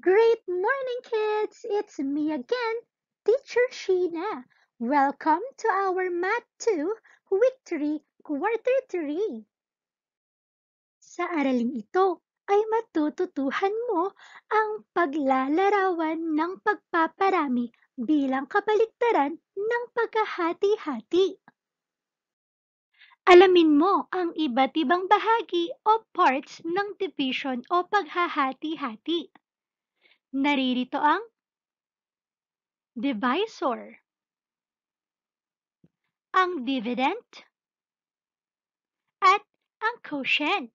Great morning, kids! It's me again, Teacher Sheena. Welcome to our Math 2, Week 3, Quarter 3. Sa araling ito ay matututuhan mo ang paglalarawan ng pagpaparami bilang kabaligtaran ng pagkahati-hati. Alamin mo ang iba't ibang bahagi o parts ng division o paghahati-hati. Naririto ang divisor, ang dividend, at ang quotient.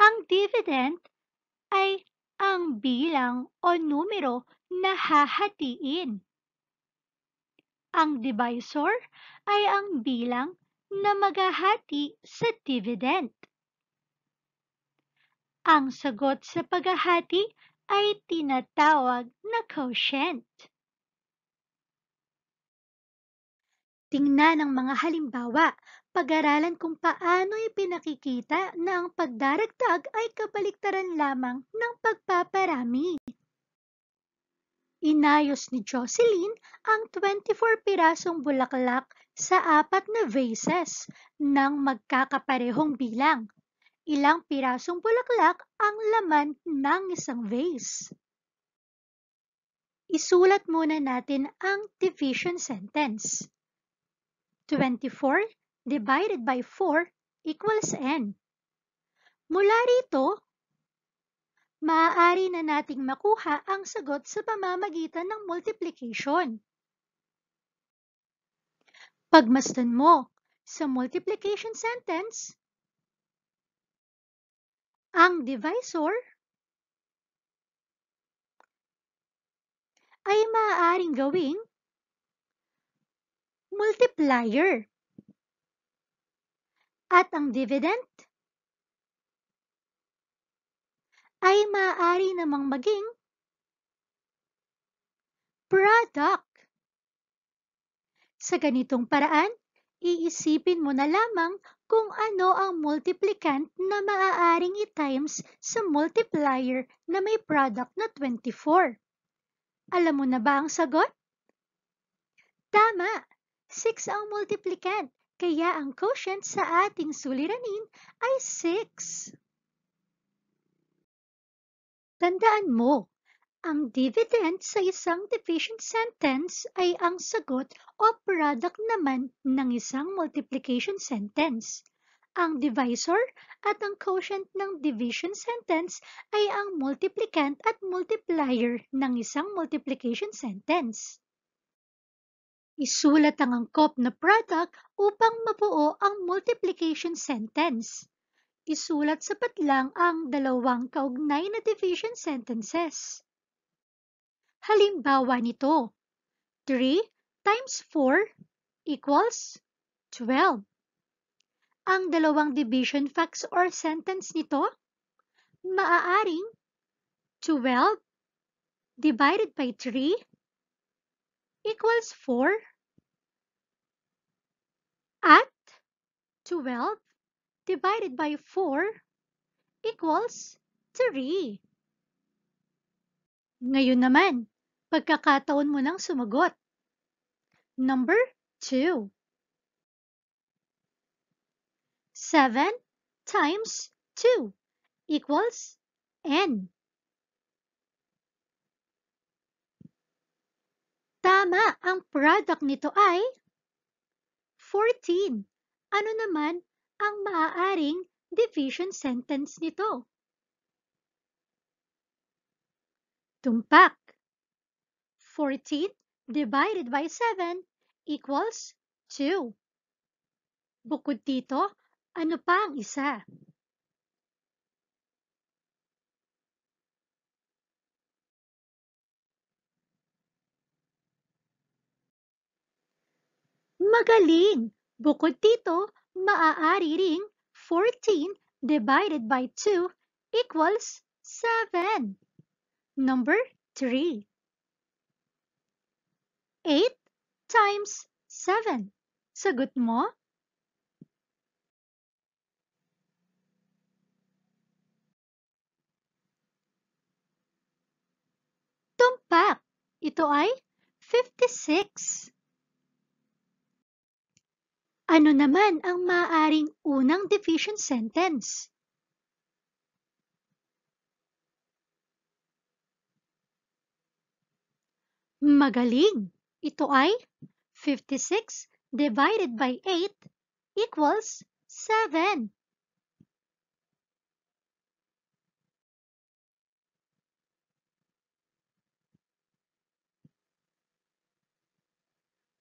Ang dividend ay ang bilang o numero na hahatiin. Ang divisor ay ang bilang na maghahati sa dividend. Ang sagot sa paghahati ay tinatawag na quotient. Tingnan ang mga halimbawa. Pag-aralan kung paano ipinakikita na ang pagdaragdag ay kabaliktaran lamang ng pagpaparami. Inayos ni Jocelyn ang 24 pirasong bulaklak sa apat na vases ng magkakaparehong bilang. Ilang pirasong bulaklak ang laman ng isang vase. Isulat muna natin ang division sentence. 24 divided by 4 equals n. Mula rito, maaari na nating makuha ang sagot sa pamamagitan ng multiplication. Pagmasdan mo sa multiplication sentence, ang divisor ay maaaring gawing multiplier. At ang dividend ay maaari namang maging product. Sa ganitong paraan, iisipin mo na lamang kung ano ang multiplicand na maaaring i-times sa multiplier na may product na 24. Alam mo na ba ang sagot? Tama! 6 ang multiplicand, kaya ang quotient sa ating suliranin ay 6. Tandaan mo, ang dividend sa isang division sentence ay ang sagot o product naman ng isang multiplication sentence. Ang divisor at ang quotient ng division sentence ay ang multiplicand at multiplier ng isang multiplication sentence. Isulat ang angkop na product upang mabuo ang multiplication sentence. Isulat sapat lang ang dalawang kaugnay na division sentences. Halimbawa nito, 3 times 4 equals 12. Ang dalawang division facts or sentence nito, maaaring 12 divided by 3 equals 4 at 12 divided by 4 equals 3. Ngayon naman, pagkakataon mo nang sumagot. Number 2. 7 times 2 equals n. Tama, ang product nito ay 14. Ano naman ang maaaring division sentence nito? Tumpak. 14 divided by 7 equals 2. Bukod dito, ano pa ang isa? Magaling! Bukod dito, maaari ring 14 divided by 2 equals 7. Number 3. 8 times 7. Sagot mo? Tumpak. Ito ay 56. Ano naman ang maaring unang deficient sentence? Magaling! Ito ay 56 divided by 8 equals 7.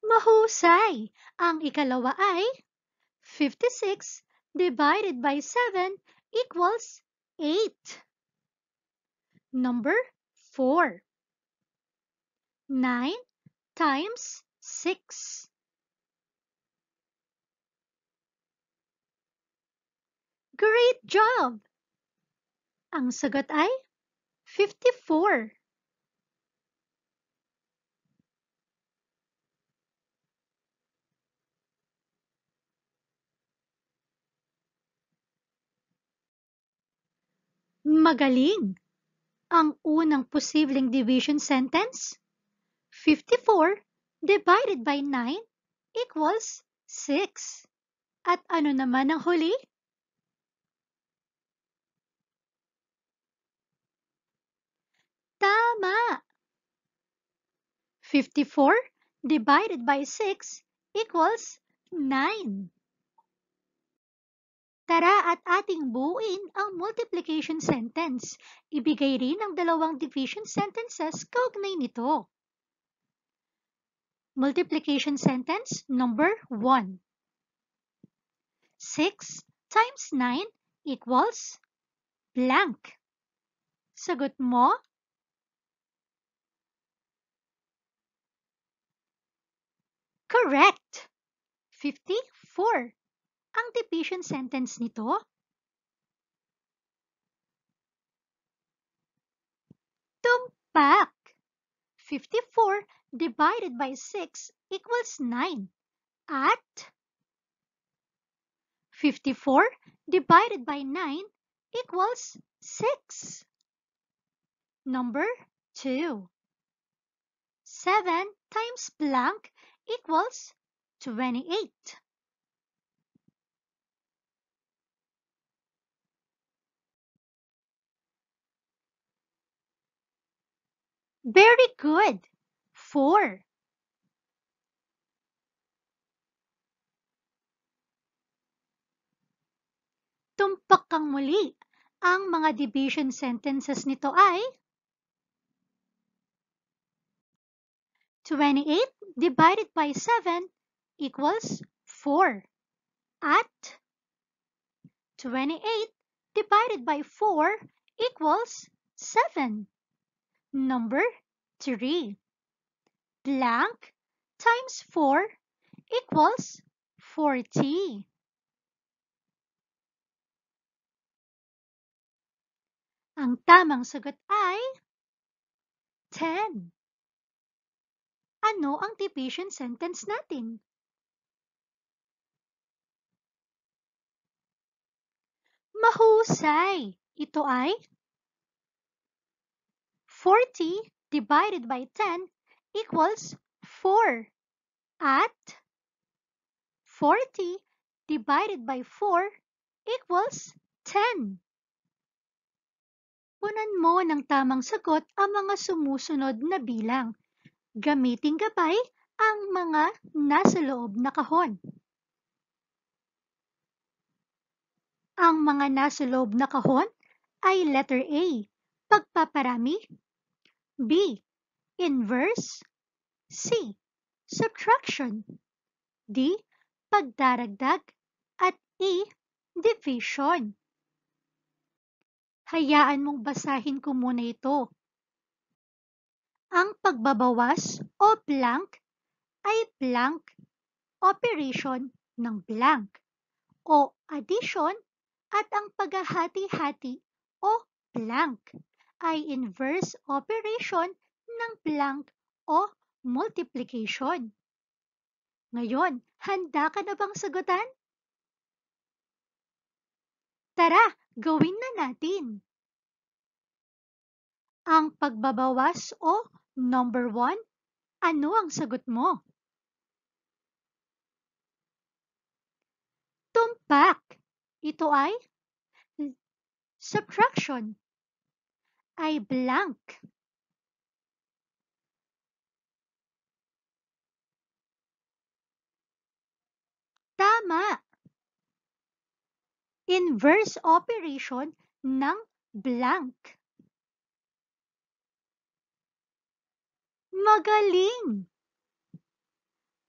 Mahusay! Ang ikalawa ay 56 divided by 7 equals 8. Number 4. 9 times 6. Great job! Ang sagot ay 54. Magaling! Ang unang posibleng division sentence, 54 divided by 9 equals 6. At ano naman ang huli? Tama! 54 divided by 6 equals 9. Tara at ating buuin ang multiplication sentence. Ibigay rin ang dalawang division sentences kaugnay nito. Multiplication sentence number 1. 6 times 9 equals blank. Sagot mo? Correct! 54. Ang division sentence nito? Tumpak! 54 divided by 6 equals 9. At 54 divided by 9 equals 6. Number 2. 7 times blank equals 28. Very good. 4. Tumpak kang muli. Ang mga division sentences nito ay 28 divided by 7 equals 4. At 28 divided by 4 equals 7. Number 3. Blank times 4 equals 40. Ang tamang sagot ay 10. Ano ang division sentence natin? Mahusay! Ito ay 40 divided by 10 equals 4. At 40 divided by 4 equals 10. Punan mo ng tamang sagot ang mga sumusunod na bilang. Gamiting gabay ang mga nasa loob na kahon. Ang mga nasa loob na kahon ay letter A, pagpaparami, B. Inverse C. Subtraction D. Pagdaragdag at E. Division Hayaan mong basahin ko muna ito. Ang pagbabawas o blank ay blank operation ng blank o addition at ang paghahati-hati o blank ay inverse operation ng blank o multiplication. Ngayon, handa ka na bang sagutan? Tara, gawin na natin. Ang pagbabawas o Number 1. Ano ang sagot mo? Tumpak. Ito ay subtraction. Ay blank. Tama. Inverse operation ng blank. Magaling!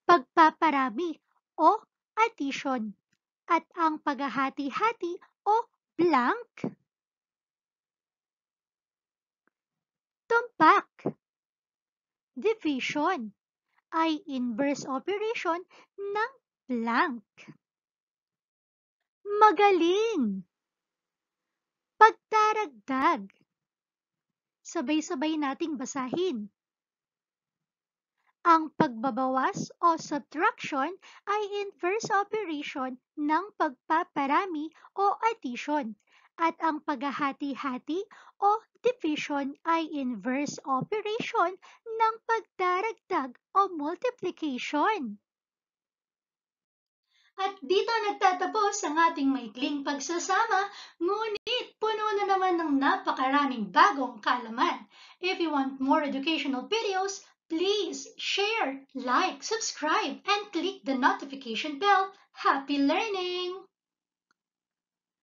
Pagpaparami o addition at ang paghahati-hati o blank. Tumpak. Division ay inverse operation ng blank. Magaling! Pagdaragdag. Sabay-sabay nating basahin. Ang pagbabawas o subtraction ay inverse operation ng pagpaparami o addition at ang paghahati-hati o division ay inverse operation ng pagdaragdag o multiplication. At dito nagtatapos ang ating maikling pagsasama, ngunit puno na naman ng napakaraming bagong kalaman. If you want more educational videos, Please share, like, subscribe, and click the notification bell. Happy learning!